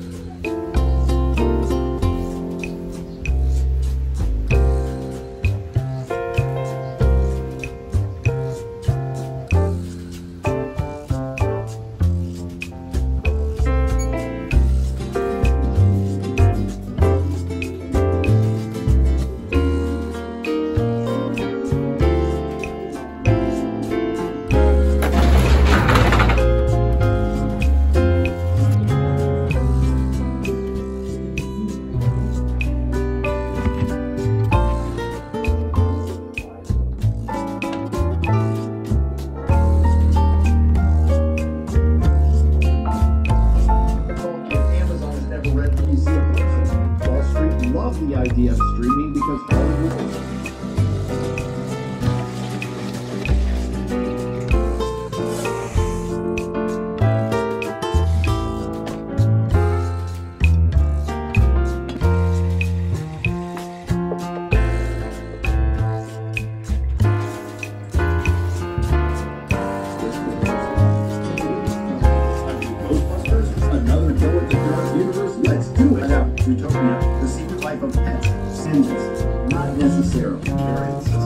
Mm-hmm. love the idea of streaming because Hollywood another go at the universe. Let's do it. Utopia type of pet, and not necessarily.